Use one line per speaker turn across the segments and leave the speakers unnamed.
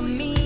your mean,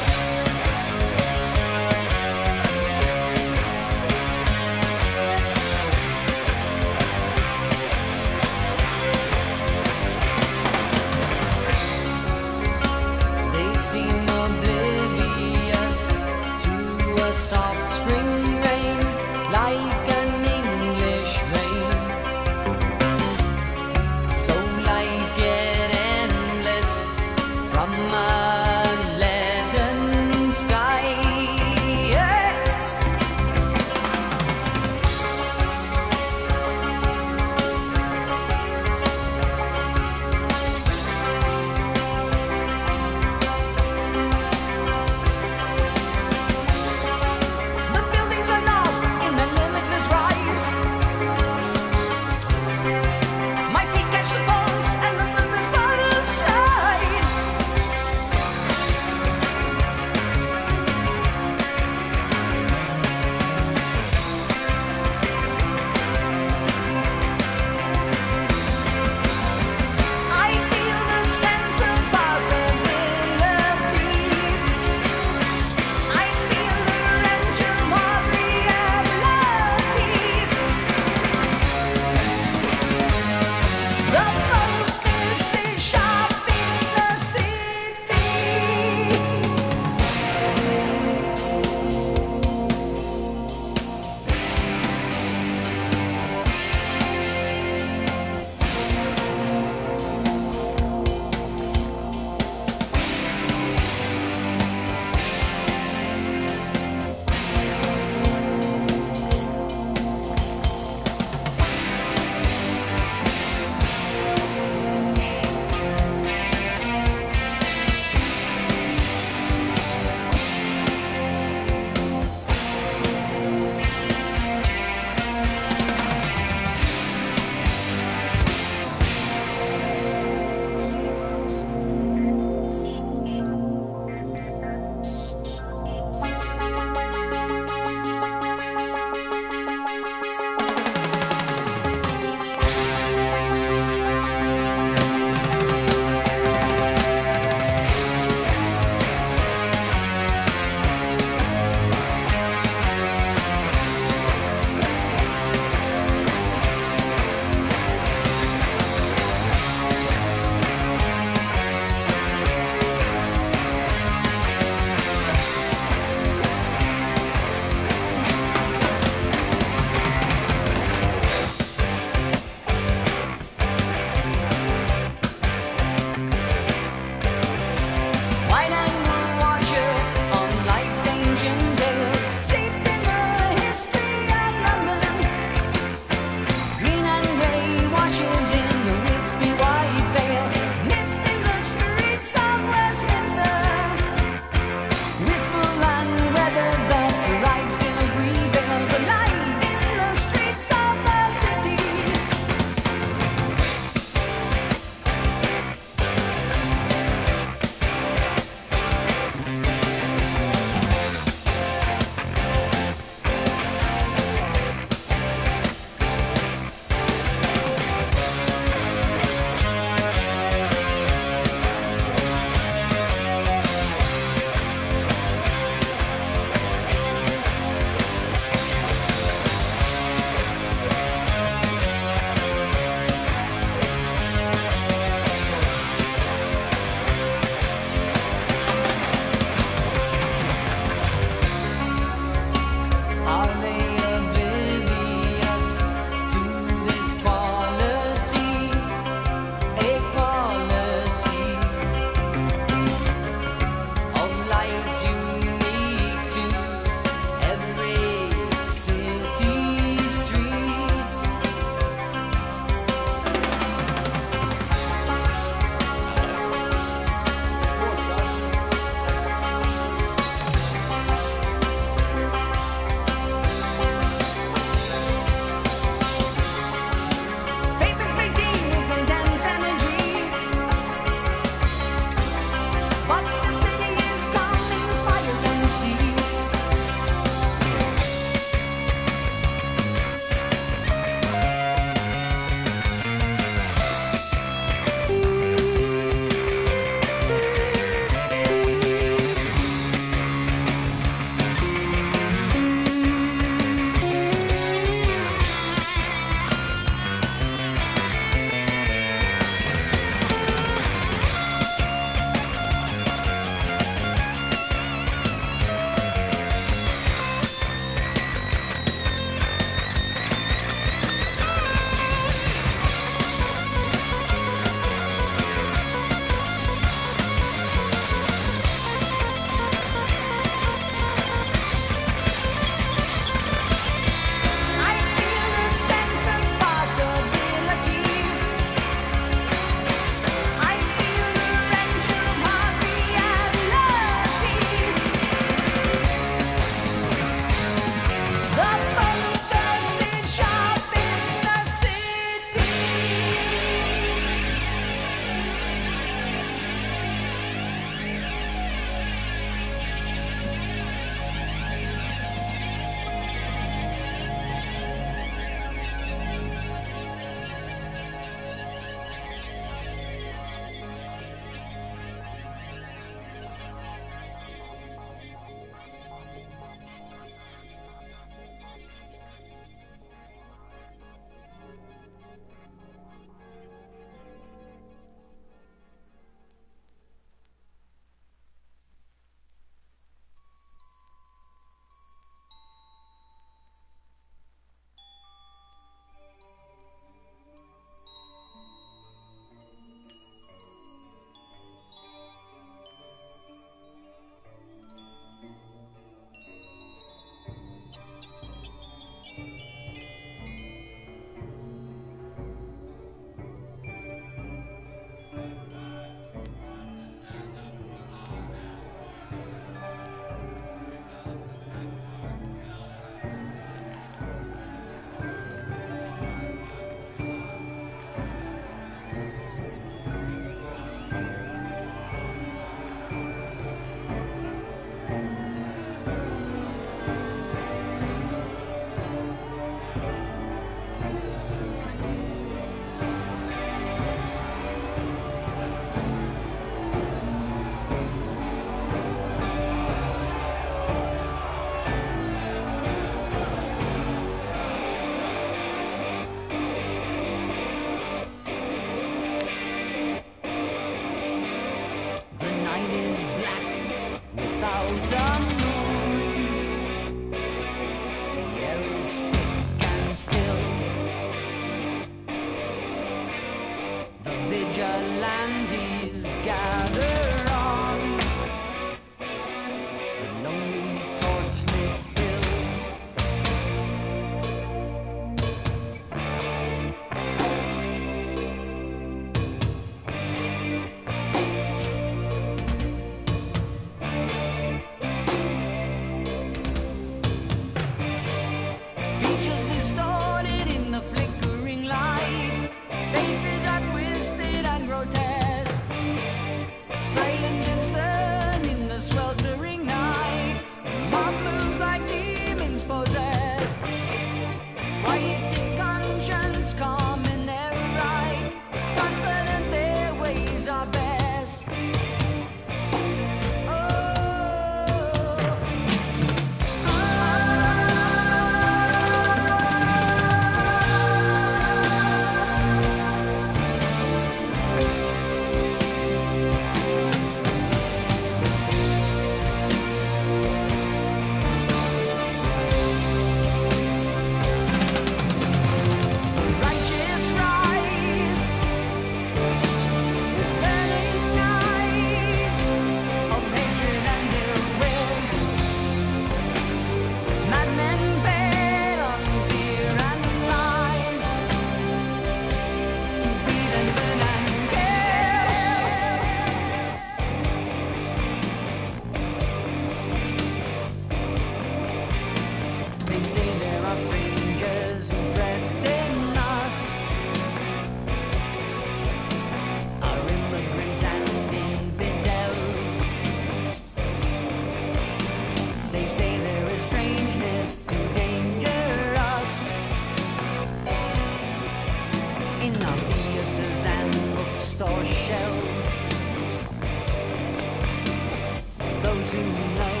to know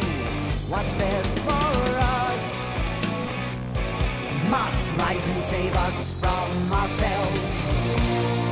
what's best for us must rise and save us from ourselves.